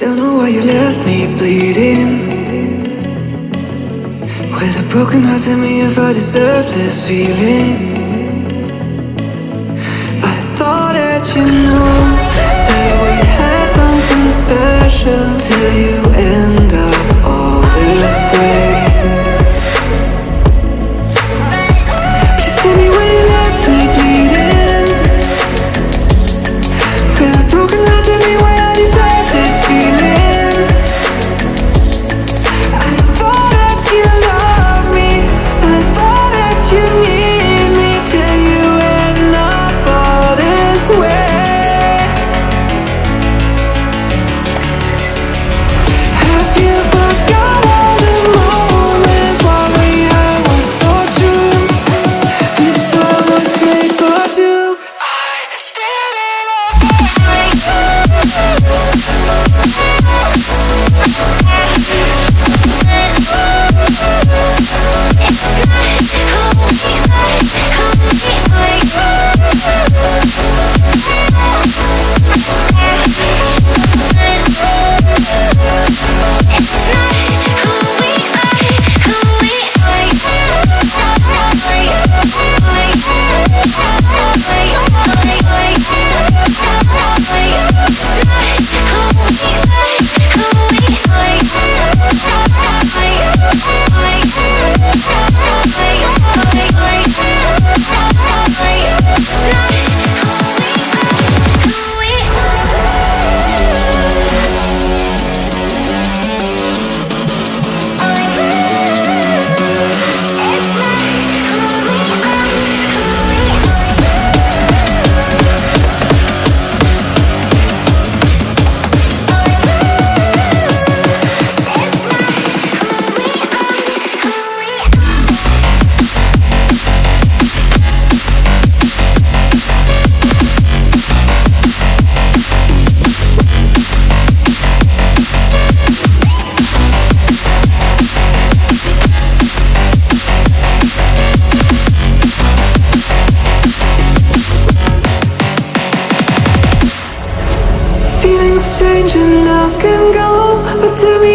Don't know why you left me bleeding. With a broken heart, tell me if I deserve this feeling. I thought that you knew That we had something special Till you. strange and love can go, but tell me.